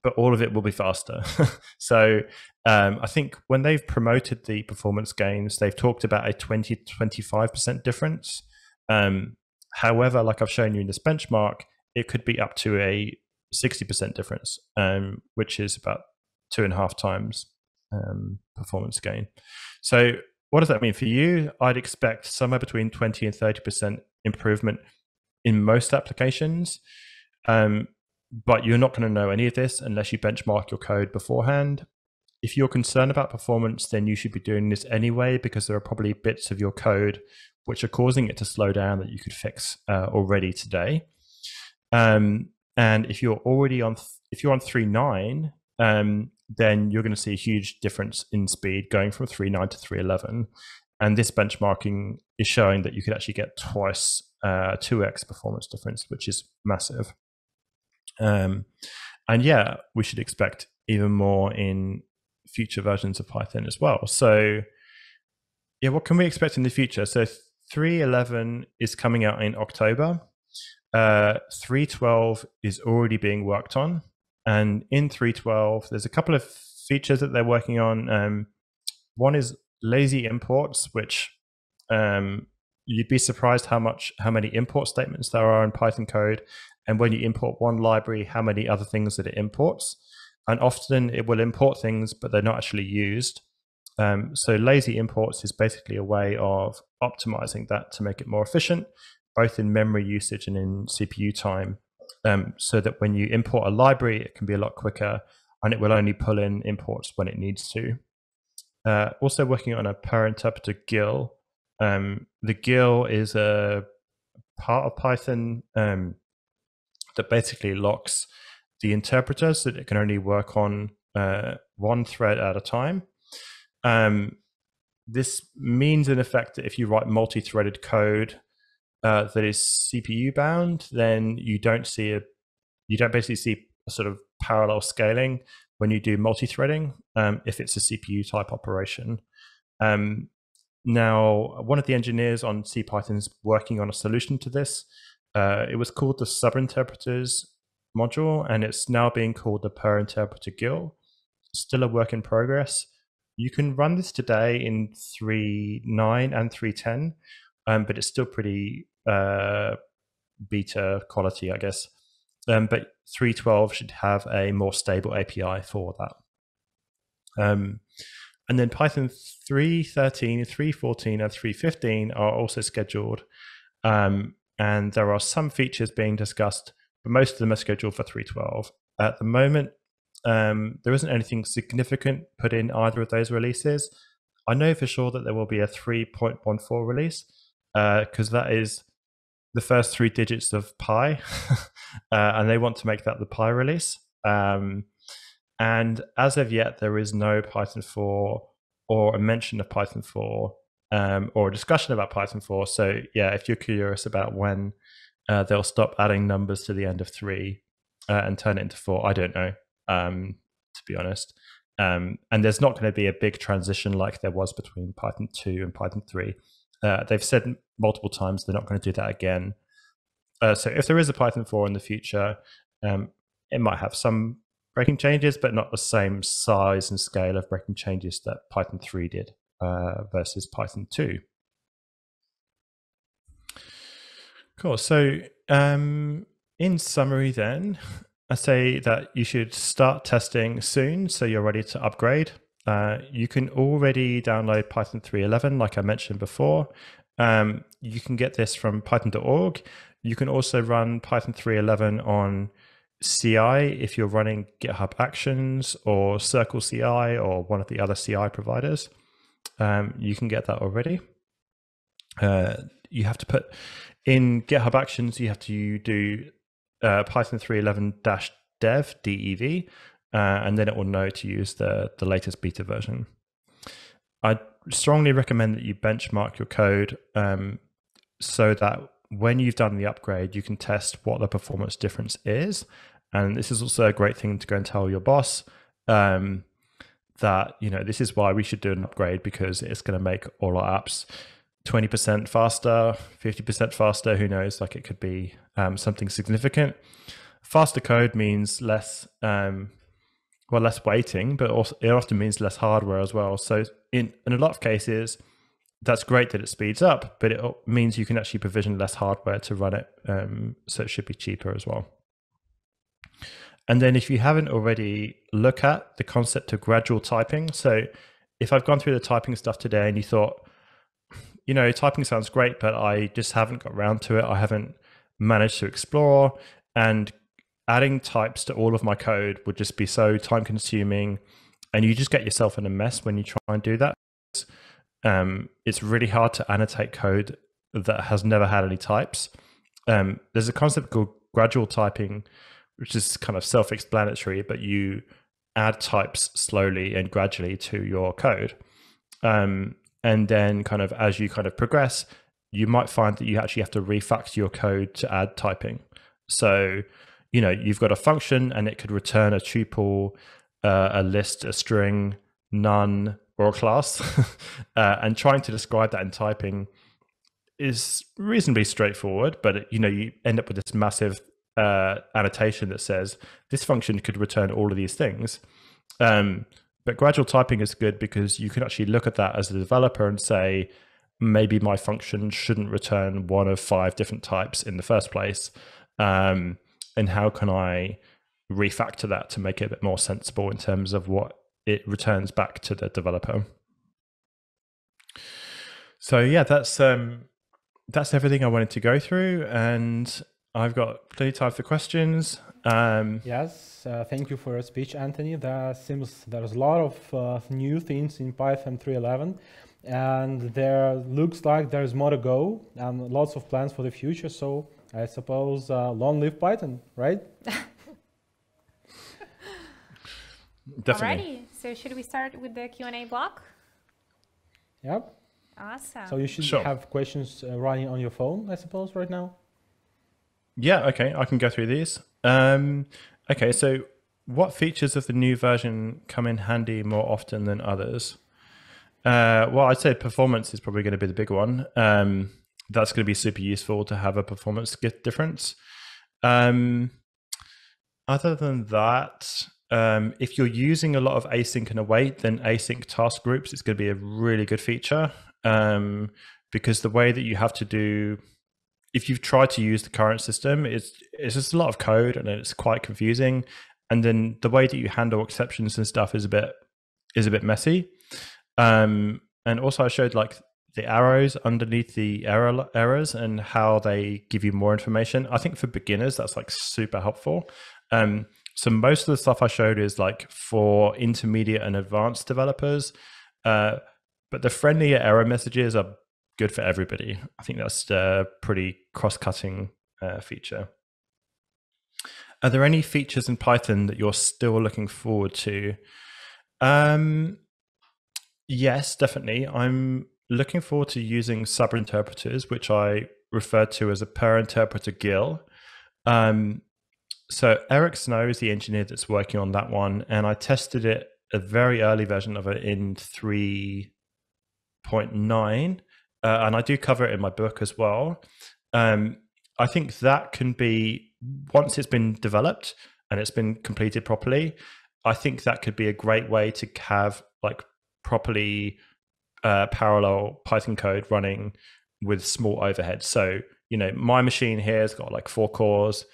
but all of it will be faster. so um, I think when they've promoted the performance gains, they've talked about a 20 25% difference. Um, However, like I've shown you in this benchmark, it could be up to a 60% difference, um, which is about two and a half times um, performance gain. So, what does that mean for you? I'd expect somewhere between 20 and 30% improvement in most applications. Um, but you're not going to know any of this unless you benchmark your code beforehand. If you're concerned about performance, then you should be doing this anyway because there are probably bits of your code which are causing it to slow down that you could fix uh, already today. Um, and if you're already on, if you're on three nine, um, then you're going to see a huge difference in speed going from three nine to three eleven. And this benchmarking is showing that you could actually get twice uh, two x performance difference, which is massive. Um, and yeah, we should expect even more in future versions of Python as well. So yeah, what can we expect in the future? So 311 is coming out in October. Uh, 312 is already being worked on. And in 312, there's a couple of features that they're working on. Um, one is lazy imports, which um, you'd be surprised how much how many import statements there are in Python code, and when you import one library, how many other things that it imports. And often it will import things, but they're not actually used. Um, so lazy imports is basically a way of optimizing that to make it more efficient, both in memory usage and in CPU time, um, so that when you import a library, it can be a lot quicker and it will only pull in imports when it needs to. Uh, also working on a per interpreter GIL Um, the GIL is a part of Python um, that basically locks the interpreter so that it can only work on uh, one thread at a time. Um, this means, in effect, that if you write multi-threaded code uh, that is CPU bound, then you don't see a you don't basically see a sort of parallel scaling when you do multi-threading um, if it's a CPU type operation. Um, now, one of the engineers on CPython is working on a solution to this. Uh, it was called the subinterpreters module, and it's now being called the per interpreter GIL. Still a work in progress. You can run this today in 3.9 and 3.10, um, but it's still pretty uh, beta quality, I guess. Um, but 3.12 should have a more stable API for that. Um, and then Python 3.13, 3.14, and 3.15 are also scheduled. Um, and there are some features being discussed, but most of them are scheduled for 3.12. At the moment, um, there isn't anything significant put in either of those releases. I know for sure that there will be a 3.14 release because uh, that is the first three digits of pi, uh, and they want to make that the pi release. Um, and as of yet, there is no Python 4 or a mention of Python 4 um, or a discussion about Python 4. So, yeah, if you're curious about when uh, they'll stop adding numbers to the end of three uh, and turn it into four, I don't know, um, to be honest. Um, and there's not going to be a big transition like there was between Python 2 and Python 3. Uh, they've said multiple times they're not going to do that again. Uh, so if there is a Python 4 in the future, um, it might have some breaking changes, but not the same size and scale of breaking changes that Python 3 did uh, versus Python 2. Cool. So, um, in summary, then, I say that you should start testing soon so you're ready to upgrade. Uh, you can already download Python 3.11, like I mentioned before. Um, you can get this from python.org. You can also run Python 3.11 on CI if you're running GitHub Actions or Circle CI or one of the other CI providers. Um, you can get that already. Uh, you have to put in GitHub Actions, you have to do uh, Python 3.11 dev, dev, uh, and then it will know to use the, the latest beta version. I strongly recommend that you benchmark your code um, so that when you've done the upgrade, you can test what the performance difference is. And this is also a great thing to go and tell your boss um, that, you know, this is why we should do an upgrade because it's going to make all our apps 20% faster, 50% faster. Who knows? Like it could be um, something significant. Faster code means less, um, well, less waiting, but also it often means less hardware as well. So in, in a lot of cases, that's great that it speeds up, but it means you can actually provision less hardware to run it. Um, so it should be cheaper as well. And then if you haven't already, look at the concept of gradual typing. So if I've gone through the typing stuff today and you thought, you know, typing sounds great, but I just haven't got around to it. I haven't managed to explore and adding types to all of my code would just be so time consuming and you just get yourself in a mess when you try and do that um, it's really hard to annotate code that has never had any types. Um, there's a concept called gradual typing, which is kind of self explanatory, but you add types slowly and gradually to your code. Um, and then, kind of as you kind of progress, you might find that you actually have to refactor your code to add typing. So, you know, you've got a function and it could return a tuple, uh, a list, a string, none, or a class, uh, and trying to describe that in typing is reasonably straightforward. But you know, you end up with this massive uh, annotation that says this function could return all of these things. Um, but gradual typing is good because you can actually look at that as a developer and say, maybe my function shouldn't return one of five different types in the first place. Um, and how can I refactor that to make it a bit more sensible in terms of what it returns back to the developer. So yeah, that's um, that's everything I wanted to go through, and I've got plenty of time for questions. Um, yes, uh, thank you for your speech, Anthony. There seems there's a lot of uh, new things in Python 3.11. and there looks like there's more to go and lots of plans for the future. So I suppose uh, long live Python, right? Definitely. Alrighty, so should we start with the Q&A block? Yep. Awesome. So you should Sure. have questions uh, running on your phone, I suppose, right now. Yeah, okay, I can go through these. Um, okay, so what features of the new version come in handy more often than others? Uh, well, I'd say performance is probably going to be the big one. Um, that's going to be super useful to have a performance difference. Um, other than that, um, if you're using a lot of async and await, then async task groups is going to be a really good feature um, because the way that you have to do if you've tried to use the current system, it's it's just a lot of code and it's quite confusing. And then the way that you handle exceptions and stuff is a bit is a bit messy. Um, and also, I showed like the arrows underneath the error errors and how they give you more information. I think for beginners, that's like super helpful. Um, so most of the stuff I showed is like for intermediate and advanced developers. Uh, but the friendlier error messages are good for everybody. I think that's a pretty cross-cutting uh, feature. Are there any features in Python that you're still looking forward to? Um, yes, definitely. I'm looking forward to using sub-interpreters, which I refer to as a per interpreter GIL. Um, so Eric Snow is the engineer that's working on that one, and I tested it a very early version of it in 3.9 uh, and I do cover it in my book as well. Um, I think that can be once it's been developed and it's been completed properly. I think that could be a great way to have like properly uh, parallel Python code running with small overhead. So you know, my machine here has got like four cores,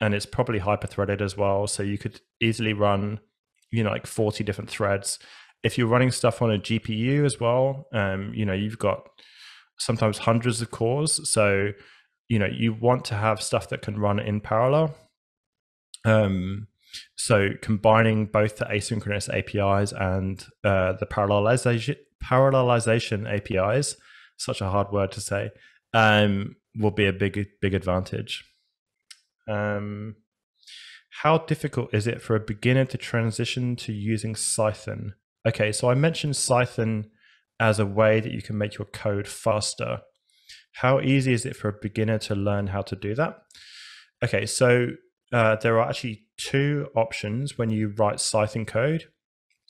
and it's probably hyper threaded as well. So you could easily run, you know, like forty different threads. If you're running stuff on a GPU as well, um, you know, you've got sometimes hundreds of cores. So, you know, you want to have stuff that can run in parallel. Um, so combining both the asynchronous APIs and uh, the parallelization parallelization APIs, such a hard word to say, um, will be a big big advantage. Um, how difficult is it for a beginner to transition to using Cython? Okay, so I mentioned Cython as a way that you can make your code faster. How easy is it for a beginner to learn how to do that? Okay, so uh, there are actually two options when you write Cython code.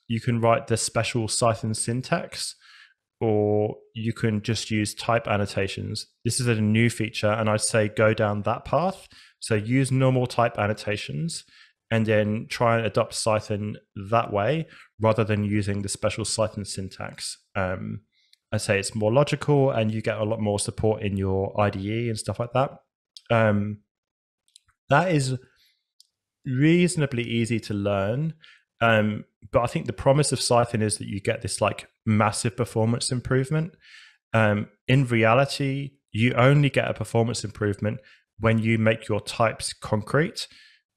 You can write the special Cython syntax, or you can just use type annotations. This is a new feature, and I'd say go down that path. So use normal type annotations and then try and adopt Cython that way rather than using the special Cython syntax. Um, I say it's more logical and you get a lot more support in your IDE and stuff like that. Um, that is reasonably easy to learn. Um, but I think the promise of Cython is that you get this like massive performance improvement. Um, in reality, you only get a performance improvement when you make your types concrete.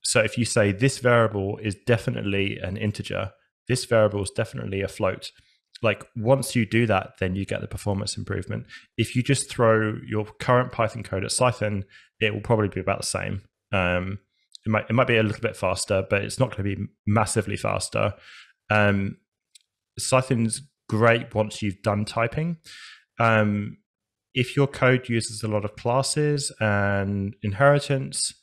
So if you say this variable is definitely an integer, this variable is definitely a float, like once you do that, then you get the performance improvement. If you just throw your current Python code at Cython, it will probably be about the same. Um, it might it might be a little bit faster, but it's not going to be massively faster. Um, Cython's great once you've done typing. Um, if your code uses a lot of classes and inheritance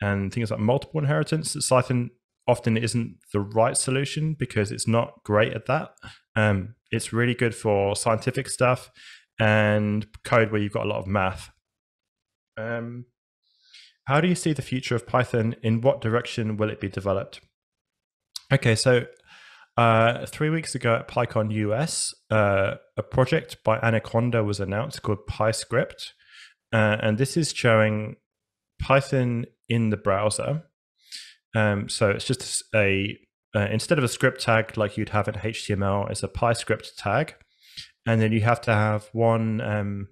and things like multiple inheritance, Cython often isn't the right solution because it's not great at that. Um, it's really good for scientific stuff and code where you've got a lot of math. Um, how do you see the future of Python? In what direction will it be developed? Okay, so uh, three weeks ago at PyCon US, uh, a project by Anaconda was announced called PyScript. Uh, and this is showing Python in the browser. Um, so it's just a, uh, instead of a script tag like you'd have in HTML, it's a PyScript tag. And then you have to have one um,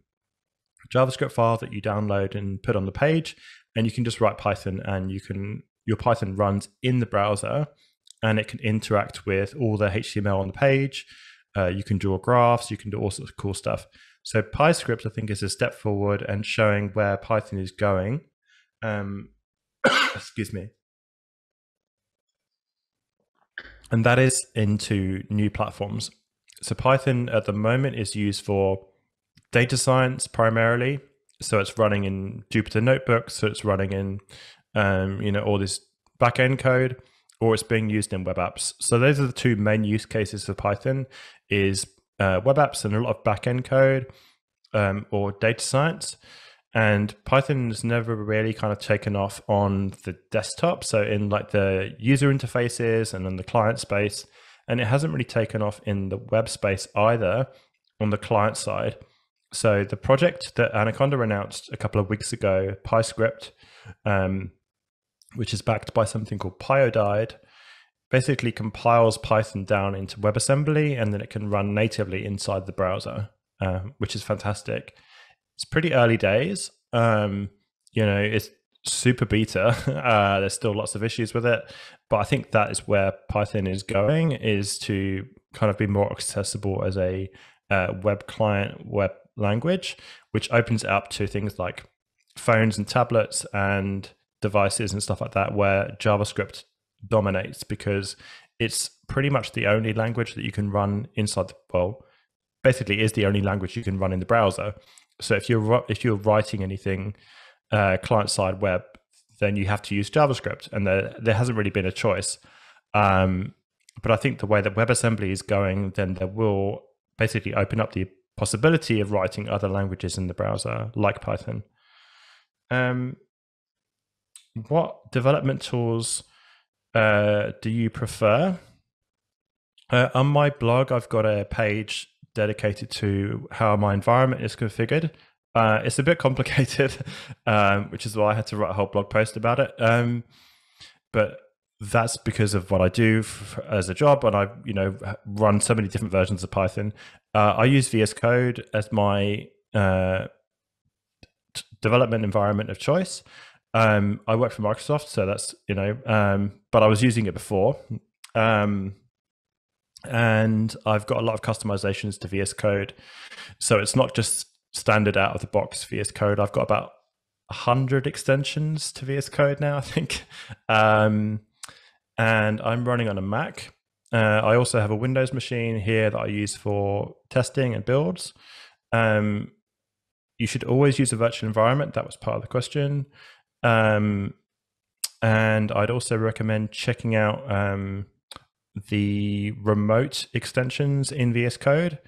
JavaScript file that you download and put on the page. And you can just write Python and you can, your Python runs in the browser and it can interact with all the HTML on the page. Uh, you can draw graphs. You can do all sorts of cool stuff. So PyScript, I think, is a step forward and showing where Python is going. Um, excuse me. And that is into new platforms. So Python at the moment is used for data science primarily. So it's running in Jupyter notebooks. So it's running in, um, you know, all this backend code, or it's being used in web apps. So those are the two main use cases for Python: is uh, web apps and a lot of backend code, um, or data science. And Python has never really kind of taken off on the desktop. So in like the user interfaces and in the client space, and it hasn't really taken off in the web space either on the client side. So the project that Anaconda announced a couple of weeks ago, PyScript, um, which is backed by something called Pyodide, basically compiles Python down into WebAssembly and then it can run natively inside the browser, uh, which is fantastic. It's pretty early days. Um, you know, it's super beta. Uh, there's still lots of issues with it, but I think that is where Python is going: is to kind of be more accessible as a uh, web client, web language, which opens up to things like phones and tablets and devices and stuff like that, where JavaScript dominates because it's pretty much the only language that you can run inside the well basically is the only language you can run in the browser so if you're if you're writing anything uh, client side web then you have to use javascript and there there hasn't really been a choice um, but i think the way that webassembly is going then there will basically open up the possibility of writing other languages in the browser, like Python. Um, what development tools uh, do you prefer? Uh, on my blog, I've got a page dedicated to how my environment is configured. Uh, it's a bit complicated, um, which is why I had to write a whole blog post about it. Um, but that's because of what I do as a job, and I, you know, run so many different versions of Python. Uh, I use VS Code as my uh, development environment of choice. Um, I work for Microsoft, so that's you know, um, but I was using it before, um, and I've got a lot of customizations to VS Code. So it's not just standard out of the box VS Code. I've got about hundred extensions to VS Code now, I think. Um, and I'm running on a Mac. Uh, I also have a Windows machine here that I use for testing and builds. Um, you should always use a virtual environment. That was part of the question. Um, and I'd also recommend checking out um, the remote extensions in VS Code.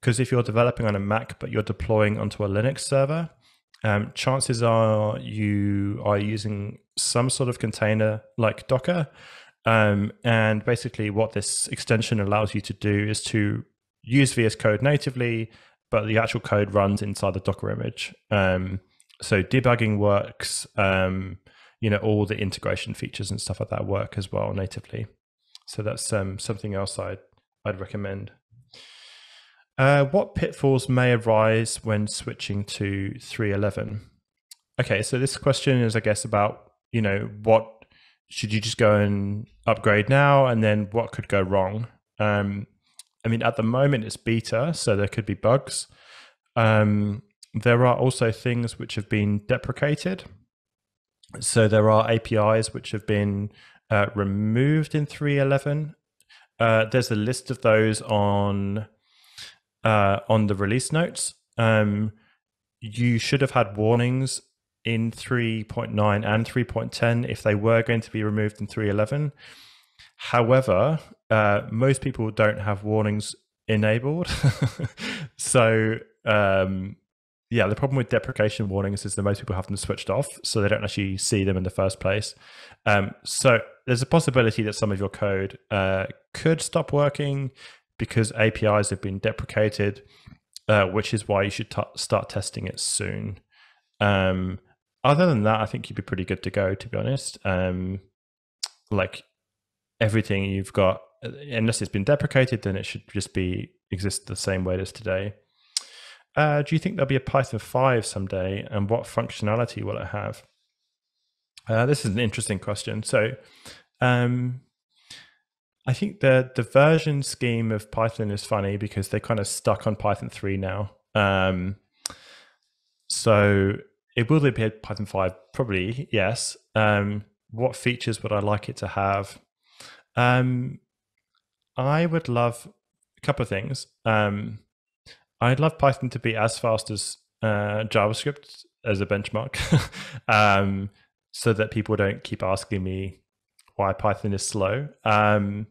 Because if you're developing on a Mac but you're deploying onto a Linux server, um, chances are you are using some sort of container like Docker um, and basically, what this extension allows you to do is to use VS Code natively, but the actual code runs inside the Docker image. Um, so debugging works. Um, you know, all the integration features and stuff like that work as well natively. So that's um, something else I'd I'd recommend. Uh, what pitfalls may arise when switching to 3.11? Okay, so this question is, I guess, about you know what should you just go and upgrade now and then what could go wrong um, i mean at the moment it's beta so there could be bugs um, there are also things which have been deprecated so there are apis which have been uh, removed in 311 uh, there's a list of those on uh, on the release notes um, you should have had warnings in 3.9 and 3.10 if they were going to be removed in 3.11. However, uh, most people don't have warnings enabled. so, um, yeah, the problem with deprecation warnings is that most people have them switched off, so they don't actually see them in the first place. Um, so, there's a possibility that some of your code uh, could stop working because APIs have been deprecated, uh, which is why you should start testing it soon. Um, other than that, I think you'd be pretty good to go. To be honest, um, like everything you've got, uh, unless it's been deprecated, then it should just be exist the same way as today. Uh, do you think there'll be a Python 5 someday, and what functionality will it have? Uh, this is an interesting question. So, um, I think the the version scheme of Python is funny because they're kind of stuck on Python three now. Um, so it will be a Python five? Probably yes. Um, what features would I like it to have? Um, I would love a couple of things. Um, I'd love Python to be as fast as uh, JavaScript as a benchmark, um, so that people don't keep asking me why Python is slow. Um,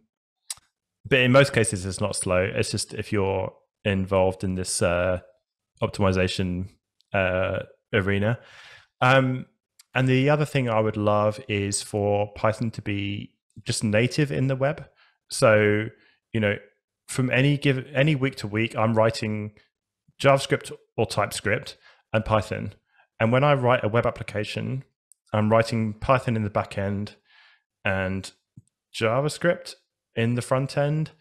but in most cases, it's not slow. It's just if you're involved in this uh, optimization uh, arena. Um, and the other thing I would love is for Python to be just native in the web. So, you know, from any give any week to week, I'm writing JavaScript or TypeScript and Python. And when I write a web application, I'm writing Python in the back end and JavaScript in the front end.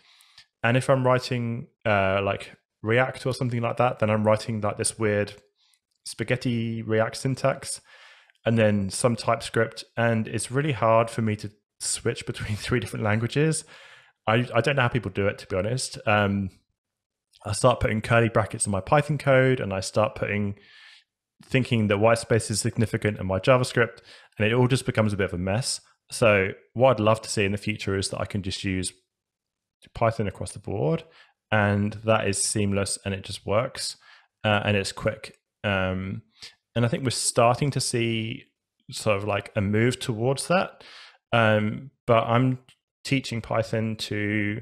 And if I'm writing uh, like React or something like that, then I'm writing like this weird spaghetti React syntax and then some TypeScript. And it's really hard for me to switch between three different languages. I, I don't know how people do it, to be honest. Um, I start putting curly brackets in my Python code and I start putting thinking that white space is significant in my JavaScript, and it all just becomes a bit of a mess. So, what I'd love to see in the future is that I can just use Python across the board, and that is seamless and it just works uh, and it's quick. Um, and I think we're starting to see sort of like a move towards that. Um, but I'm teaching Python to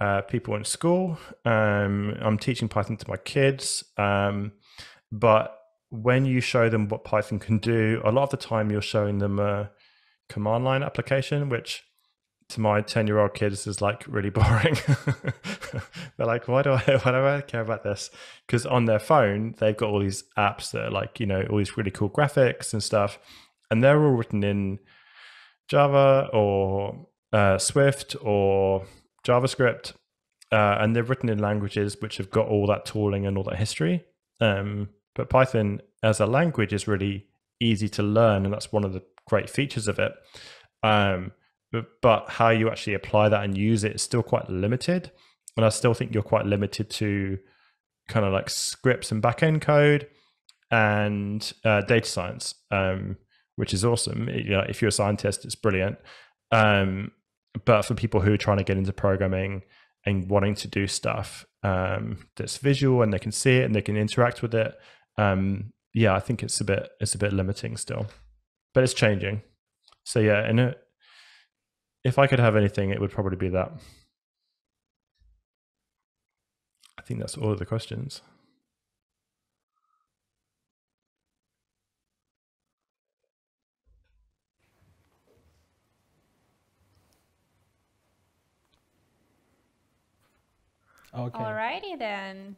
uh, people in school. Um, I'm teaching Python to my kids. Um, but when you show them what Python can do, a lot of the time you're showing them a command line application, which to my 10 year old kids is like really boring. They're like, why do I, why do I care about this? Because on their phone, they've got all these apps that are like, you know, all these really cool graphics and stuff. And they're all written in Java or uh, Swift or JavaScript. Uh, and they're written in languages which have got all that tooling and all that history. Um, but Python as a language is really easy to learn. And that's one of the great features of it. Um, but how you actually apply that and use it is still quite limited. And I still think you're quite limited to kind of like scripts and backend code and uh, data science, um, which is awesome. You know, if you're a scientist, it's brilliant. Um, but for people who are trying to get into programming and wanting to do stuff um, that's visual and they can see it and they can interact with it, um, yeah, I think it's a bit it's a bit limiting still, but it's changing. So yeah, and it, if I could have anything, it would probably be that. I think that's all of the questions. Okay. Alrighty then.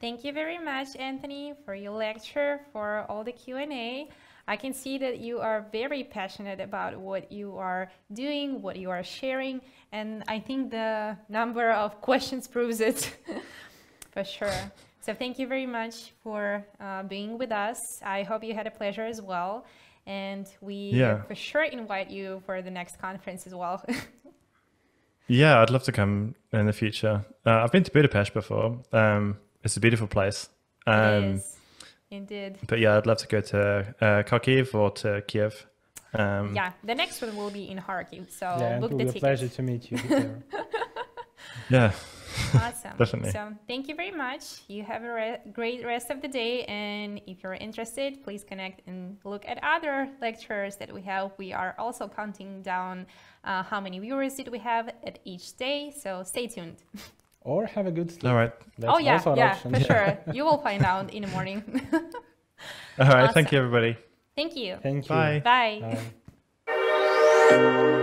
Thank you very much, Anthony, for your lecture, for all the Q&A. I can see that you are very passionate about what you are doing, what you are sharing, and I think the number of questions proves it for sure. So thank you very much for uh, being with us. I hope you had a pleasure as well. And we yeah. for sure invite you for the next conference as well. yeah, I'd love to come in the future. Uh, I've been to Budapest before. Um, it's a beautiful place. Um, it is. Indeed. But yeah, I'd love to go to uh, Kharkiv or to Kiev. Um, yeah, the next one will be in Kharkiv. So yeah, book it will the be ticket. a pleasure to meet you. yeah. Awesome. Definitely. So thank you very much. You have a re great rest of the day. And if you're interested, please connect and look at other lectures that we have. We are also counting down uh, how many viewers did we have at each day. So stay tuned. or have a good sleep. All right. That's oh yeah, yeah, option. for sure. You will find out in the morning. All right. Awesome. Thank you, everybody. Thank you. Thank you. Bye. Bye. Bye.